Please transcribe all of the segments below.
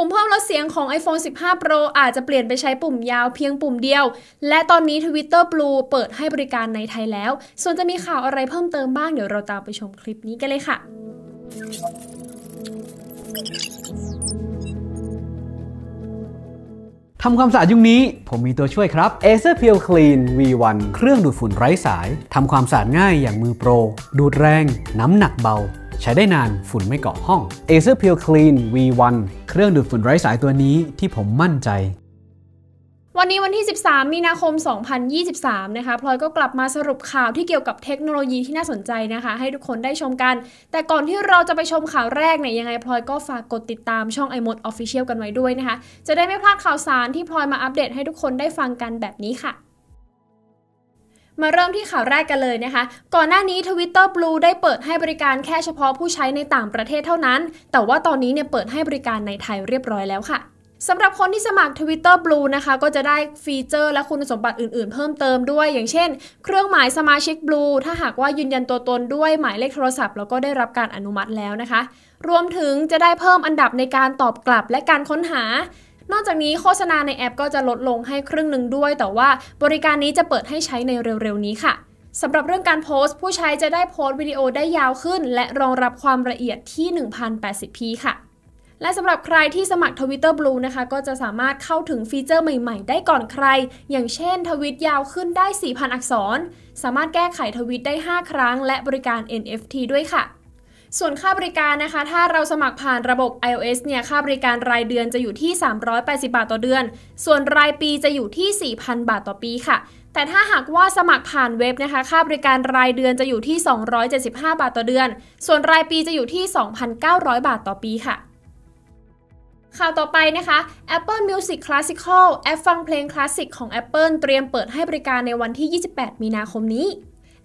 ปุ่มเพิ่มลดเสียงของ iPhone 15 Pro อาจจะเปลี่ยนไปใช้ปุ่มยาวเพียงปุ่มเดียว และตอนนี้ Twitter Blue เปิดให้บริการในไทยแล้ว ส่วนจะมีข่าวอะไรเพิ่มเติมบ้าง เดี๋ยวเราตามไปชมคลิปนี้กันเลยค่ะ ทำความสะอาดยุคนี้ผมมีตัวช่วยครับ Acer Pure Clean V1 เครื่องดูดฝุ่นไร้สาย ทำความสะอาดง่ายอย่างมือโปร ดูดแรง น้ำหนักเบา ใช้ได้นานฝุ่นไม่เกาะห้อง Acer Pure Clean V1 เครื่องดูดฝุ่นไร้สายตัวนี้ที่ผมมั่นใจวันนี้วันที่ 13 มีนาคม 2023 นะคะ พลอยก็กลับมาสรุปข่าวที่เกี่ยวกับเทคโนโลยีที่น่าสนใจนะคะ ให้ทุกคนได้ชมกัน แต่ก่อนที่เราจะไปชมข่าวแรกเนี่ยยังไงพลอยก็ฝากกดติดตามช่อง i m o d Official กันไว้ด้วยนะคะ จะได้ไม่พลาดข่าวสารที่พลอยมาอัปเดตให้ทุกคนได้ฟังกันแบบนี้ค่ะ มาเริ่มที่ข่าวแรกกันเลยนะคะ ก่อนหน้านี้ Twitter Blue ได้เปิดให้บริการแค่เฉพาะผู้ใช้ในต่างประเทศเท่านั้น แต่ว่าตอนนี้เนี่ยเปิดให้บริการในไทยเรียบร้อยแล้วค่ะสำหรับคนที่สมัคร Twitter Blue นะคะ ก็จะได้ฟีเจอร์และคุณสมบัติอื่นๆ เพิ่มเติมด้วย อย่างเช่น เครื่องหมายสมาชิก Blue ถ้าหากว่ายืนยันตัวตนด้วยหมายเลขโทรศัพท์ แล้วก็ได้รับการอนุมัติแล้วนะคะ รวมถึงจะได้เพิ่มอันดับในการตอบกลับและการค้นหา นอกจากนี้โฆษณาในแอปก็จะลดลงให้ครึ่งหนึ่งด้วย แต่ว่าบริการนี้จะเปิดให้ใช้ในเร็วๆนี้ค่ะสำหรับเรื่องการโพสต์ ผู้ใช้จะได้โพสต์วิดีโอได้ยาวขึ้น และรองรับความละเอียดที่ 1080p ค่ะ และสำหรับใครที่สมัคร Twitter Blue นะคะ ก็จะสามารถเข้าถึงฟีเจอร์ใหม่ๆ ได้ก่อนใคร อย่างเช่น ทวิตยาวขึ้นได้ 4,000 อักษร สามารถแก้ไขทวิตได้ 5 ครั้ง และบริการ NFT ด้วยค่ะ ส่วนค่าบริการนะคะ ถ้าเราสมัครผ่านระบบ iOS เนี่ย ค่าบริการรายเดือนจะอยู่ที่ 380 บาทต่อเดือน ส่วนรายปีจะอยู่ที่ 4,000 บาทต่อปีค่ะ แต่ถ้าหากว่าสมัครผ่านเว็บนะคะ ค่าบริการรายเดือนจะอยู่ที่ 275 บาทต่อเดือน ส่วนรายปีจะอยู่ที่ 2,900 บาทต่อปีค่ะข่าวต่อไปนะคะ Apple Music Classical แอปฟังเพลงคลาสสิกของ Apple เตรียมเปิดให้บริการในวันที่ 28 มีนาคมนี้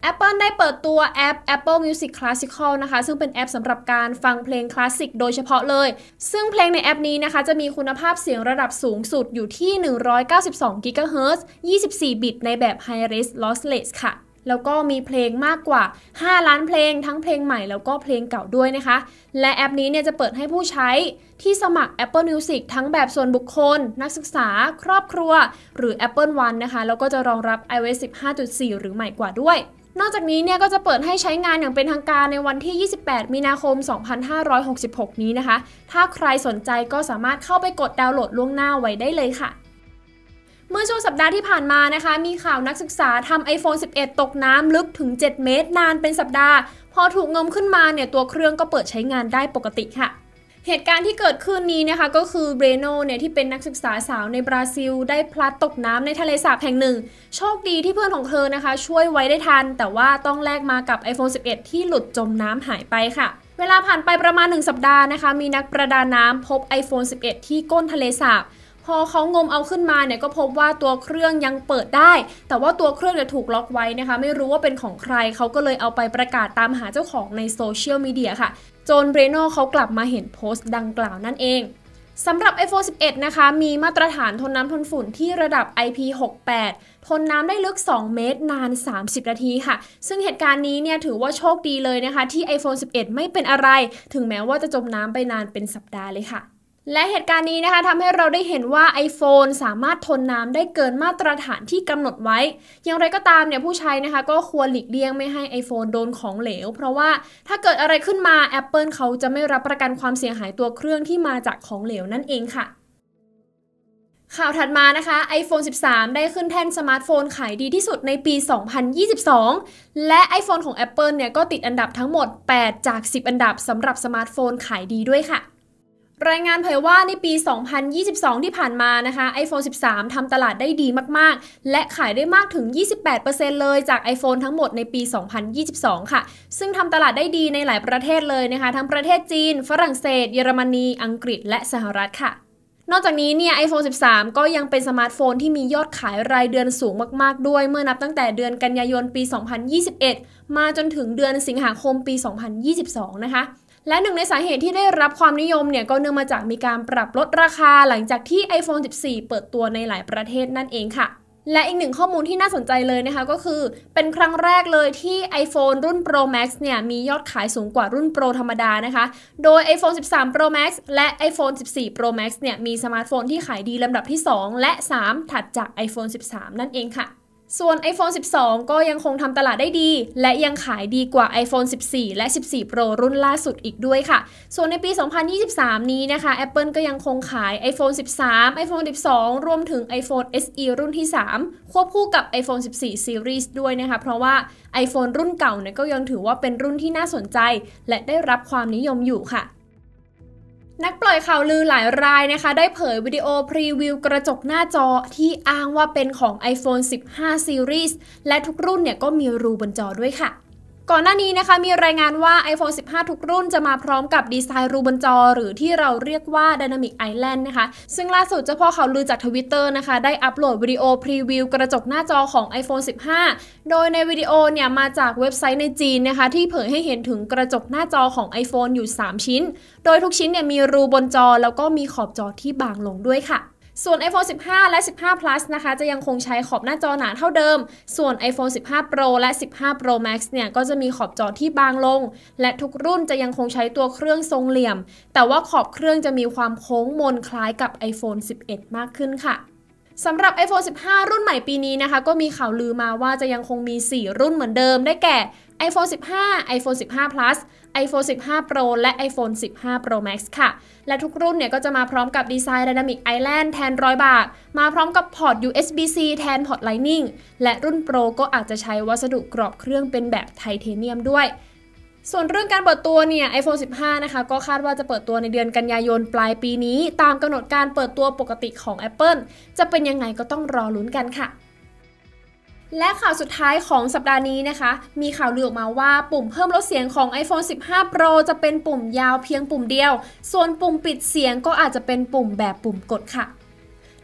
Apple ได้เปิดตัวแอป Apple Music Classical นะคะ ซึ่งเป็นแอปสำหรับการฟังเพลงคลาสสิกโดยเฉพาะเลย ซึ่งเพลงในแอปนี้นะคะ จะมีคุณภาพเสียงระดับสูงสุดอยู่ที่ 192 GHz 24 บิตในแบบ High-res Lossless ค่ะ แล้วก็มีเพลงมากกว่า 5 ล้านเพลงทั้งเพลงใหม่แล้วก็เพลงเก่าด้วยนะคะ และแอปนี้เนี่ยจะเปิดให้ผู้ใช้ที่สมัคร Apple Music ทั้งแบบส่วนบุคคล นักศึกษา ครอบครัว หรือ Apple One นะคะ แล้วก็จะรองรับ iOS 15.4 หรือใหม่กว่าด้วย นอกจากนี้เนี่ยก็จะเปิดให้ใช้งานอย่างเป็นทางการในวันที่ 28 มีนาคม 2566 นี้นะคะ ถ้าใครสนใจก็สามารถเข้าไปกดดาวน์โหลดล่วงหน้าไว้ได้เลยค่ะ เมื่อช่วงสัปดาห์ที่ผ่านมานะคะ มีข่าวนักศึกษาทำ iPhone 11 ตกน้ำลึกถึง 7 เมตร นานเป็นสัปดาห์ พอถูกงมขึ้นมาเนี่ยตัวเครื่องก็เปิดใช้งานได้ปกติค่ะ เหตุการณ์ที่เกิดขึ้นนี้นะคะก็คือเบรโนเนี่ยที่เป็นนักศึกษาสาวในบราซิล ได้พลัดตกน้ำในทะเลสาบแห่งหนึ่ง โชคดีที่เพื่อนของเธอนะคะ ช่วยไว้ได้ทัน แต่ว่าต้องแลกมากับ iPhone 11 ที่หลุดจมน้ำหายไปค่ะ เวลาผ่านไปประมาณ 1 สัปดาห์นะคะ มีนักประดาน้ำพบ iPhone 11 ที่ก้นทะเลสาบพอเขางมเอาขึ้นมาเนี่ยก็พบว่าตัวเครื่องยังเปิดได้ แต่ว่าตัวเครื่องเนี่ยถูกล็อกไว้นะคะ ไม่รู้ว่าเป็นของใครเขาก็เลยเอาไปประกาศตามหาเจ้าของในโซเชียลมีเดียค่ะ จนเบรโนเขากลับมาเห็นโพสต์ดังกล่าวนั่นเองสำหรับ iPhone 11 นะคะ มีมาตรฐานทนน้ำทนฝุ่นที่ระดับ IP68 ทนน้ำได้ลึก 2 เมตรนาน 30 นาทีค่ะ ซึ่งเหตุการณ์นี้เนี่ยถือว่าโชคดีเลยนะคะ ที่ iPhone 11 ไม่เป็นอะไร ถึงแม้ว่าจะจมน้ำไปนานเป็นสัปดาห์เลยค่ะ และเหตุการณ์นี้นะคะทำให้เราได้เห็นว่า iPhone สามารถทนน้ำได้เกินมาตรฐานที่กำหนดไว้ อย่างไรก็ตามเนี่ยผู้ใช้นะคะก็ควรหลีกเลี่ยงไม่ให้ iPhone โดนของเหลว เพราะว่าถ้าเกิดอะไรขึ้นมา Apple เขาจะไม่รับประกันความเสียหายตัวเครื่องที่มาจากของเหลวนั่นเองค่ะข่าวถัดมานะคะ iPhone 13 ได้ขึ้นแท่นสมาร์ทโฟนขายดีที่สุดในปี 2022 และ iPhone ของ Apple เนี่ยก็ติดอันดับทั้งหมด 8 จาก 10 อันดับสำหรับสมาร์ทโฟนขายดีด้วยค่ะ รายงานเผยว่าในปี 2022 ที่ผ่านมานะคะ iPhone 13 ทำตลาดได้ดีมาก ๆ และขายได้มากถึง 28%เลยจาก iPhone ทั้งหมดในปี 2022 ค่ะ ซึ่งทำตลาดได้ดีในหลายประเทศเลยนะคะ ทั้งประเทศจีน ฝรั่งเศส เยอรมนี อังกฤษ และสหรัฐค่ะนอกจากนี้เนี่ย iPhone 13 ก็ยังเป็นสมาร์ทโฟนที่มียอดขายรายเดือนสูงมากๆ ด้วย เมื่อนับตั้งแต่เดือนกันยายนปี 2021 มาจนถึงเดือนสิงหาคมปี 2022 นะคะ และหนึ่งในสาเหตุที่ได้รับความนิยมเนี่ยก็เนื่องมาจากมีการปรับลดราคาหลังจากที่ iPhone 14 เปิดตัวในหลายประเทศนั่นเองค่ะ และอีกหนึ่งข้อมูลที่น่าสนใจเลยนะคะก็คือ เป็นครั้งแรกเลยที่ iPhone รุ่น Pro Max เนี่ยมียอดขายสูงกว่ารุ่น Pro ธรรมดานะคะ โดย iPhone 13 Pro Max และ iPhone 14 Pro Max เนี่ยมีสมาร์ทโฟนที่ขายดีลำดับที่ 2 และ 3 ถัดจาก iPhone 13 นั่นเองค่ะ ส่วน iPhone 12 ก็ยังคงทำตลาดได้ดี และยังขายดีกว่า iPhone 14 และ 14 Pro รุ่นล่าสุดอีกด้วยค่ะ ส่วนในปี 2023 นี้นะคะ Apple ก็ยังคงขาย iPhone 13 iPhone 12 รวมถึง iPhone SE รุ่นที่ 3 ควบคู่กับ iPhone 14 Series ด้วยนะคะ เพราะว่า iPhone รุ่นเก่าเนี่ยก็ยังถือว่าเป็นรุ่นที่น่าสนใจ และได้รับความนิยมอยู่ค่ะ นักปล่อยข่าวลือหลายรายนะคะ ได้เผยวิดีโอพรีวิวกระจกหน้าจอที่อ้างว่าเป็นของ iPhone 15 Series และทุกรุ่นเนี่ยก็มีรูบนจอด้วยค่ะ ก่อนหน้านี้นะคะมีรายงานว่า iPhone 15 ทุกรุ่นจะมาพร้อมกับดีไซน์รูบนจอ หรือที่เราเรียกว่า Dynamic Island นะคะ ซึ่งล่าสุดเจ้าพ่อเขาลือจากทวิตเตอร์นะคะ ได้อัปโหลดวิดีโอพรีวิวกระจกหน้าจอของ iPhone 15 โดยในวิดีโอเนี่ยมาจากเว็บไซต์ในจีนนะคะ ที่เผยให้เห็นถึงกระจกหน้าจอของ iPhone อยู่ 3 ชิ้น โดยทุกชิ้นเนี่ยมีรูบนจอแล้วก็มีขอบจอที่บางลงด้วยค่ะ ส่วน iPhone 15 และ 15 Plus นะคะ จะยังคงใช้ขอบหน้าจอหนาเท่าเดิม ส่วน iPhone 15 Pro และ 15 Pro Max เนี่ย ก็จะมีขอบจอที่บางลง และทุกรุ่นจะยังคงใช้ตัวเครื่องทรงเหลี่ยม แต่ว่าขอบเครื่องจะมีความโค้งมนคล้ายกับ iPhone 11 มากขึ้นค่ะ สำหรับ iPhone 15 รุ่นใหม่ปีนี้นะคะ ก็มีข่าวลือมาว่าจะยังคงมี 4 รุ่นเหมือนเดิม ได้แก่ iPhone 15 iPhone 15 Plus iPhone 15 Pro และ iPhone 15 Pro Max ค่ะ และทุกรุ่นเนี่ยก็จะมาพร้อมกับดีไซน์ Dynamic Island แทนรอยบากมาพร้อมกับพอร์ต USB-C แทนพอร์ต Lightning และรุ่น Pro ก็อาจจะใช้วัสดุกรอบเครื่องเป็นแบบไทเทเนียมด้วย ส่วนเรื่องการเปิดตัวเนี่ย iPhone 15 นะคะ ก็คาดว่าจะเปิดตัวในเดือนกันยายนปลายปีนี้ ตามกำหนดการเปิดตัวปกติของ Apple จะเป็นยังไงก็ต้องรอลุ้นกันค่ะและข่าวสุดท้ายของสัปดาห์นี้นะคะ มีข่าวลือออกมาว่าปุ่มเพิ่มลดเสียงของ iPhone 15 Pro จะเป็นปุ่มยาวเพียงปุ่มเดียว ส่วนปุ่มปิดเสียงก็อาจจะเป็นปุ่มแบบปุ่มกดค่ะ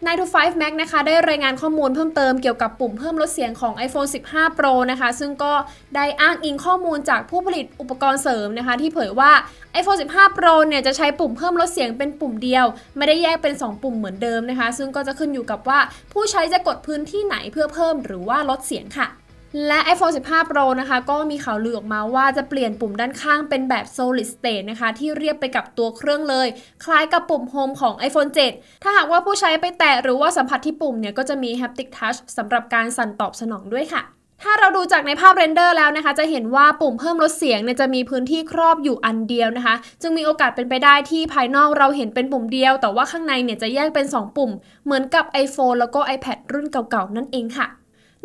9 to 5 Mac นะคะ ได้รายงานข้อมูลเพิ่มเติมเกี่ยวกับปุ่มเพิ่มลดเสียงของ iPhone 15 Pro นะคะ ซึ่งก็ได้อ้างอิงข้อมูลจากผู้ผลิตอุปกรณ์เสริมนะคะ ที่เผยว่า iPhone 15 Pro เนี่ยจะใช้ปุ่มเพิ่มลดเสียงเป็นปุ่มเดียว ไม่ได้แยกเป็น 2 ปุ่มเหมือนเดิมนะคะ ซึ่งก็จะขึ้นอยู่กับว่าผู้ใช้จะกดพื้นที่ไหนเพื่อเพิ่มหรือว่าลดเสียงค่ะ และ iPhone 15 Pro นะคะ ก็มีข่าวลือออกมาว่าจะเปลี่ยนปุ่มด้านข้างเป็นแบบ solid state นะคะ ที่เรียบไปกับตัวเครื่องเลย คล้ายกับปุ่ม Home ของ iPhone 7 ถ้าหากว่าผู้ใช้ไปแตะหรือว่าสัมผัสที่ปุ่มเนี่ย ก็จะมี haptic touch สำหรับการสั่นตอบสนองด้วยค่ะถ้าเราดูจากในภาพ render แล้วนะคะ จะเห็นว่าปุ่มเพิ่มลดเสียงเนี่ยจะมีพื้นที่ครอบอยู่อันเดียวนะคะ จึงมีโอกาสเป็นไปได้ที่ภายนอกเราเห็นเป็นปุ่มเดียว แต่ว่าข้างในเนี่ยจะแยกเป็น 2 ปุ่ม เหมือนกับ iPhone แล้วก็ iPad รุ่นเก่าๆ นั่นเองค่ะ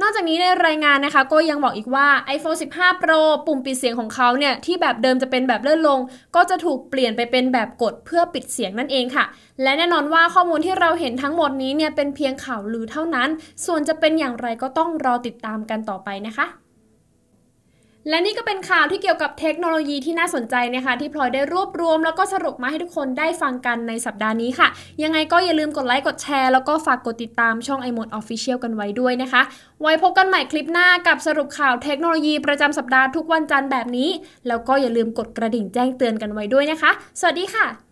นอกจากนี้ในรายงานนะคะ ก็ยังบอกอีกว่า iPhone 15 Pro ปุ่มปิดเสียงของเขาเนี่ย ที่แบบเดิมจะเป็นแบบเลื่อนลง ก็จะถูกเปลี่ยนไปเป็นแบบกดเพื่อปิดเสียงนั่นเองค่ะ และแน่นอนว่าข้อมูลที่เราเห็นทั้งหมดนี้เนี่ยเป็นเพียงข่าวลือเท่านั้น ส่วนจะเป็นอย่างไรก็ต้องรอติดตามกันต่อไปนะคะ และนี่ก็เป็นข่าวที่เกี่ยวกับเทคโนโลยีที่น่าสนใจนะคะ ที่พลอยได้รวบรวม แล้วก็สรุปมาให้ทุกคนได้ฟังกันในสัปดาห์นี้ค่ะ ยังไงก็อย่าลืมกดไลค์กดแชร์ แล้วก็ฝากกดติดตามช่อง i m o d Official กันไว้ด้วยนะคะ ไว้พบกันใหม่คลิปหน้ากับสรุปข่าวเทคโนโลยีประจำสัปดาห์ทุกวันจันทร์แบบนี้ แล้วก็อย่าลืมกดกระดิ่งแจ้งเตือนกันไว้ด้วยนะคะ สวัสดีค่ะ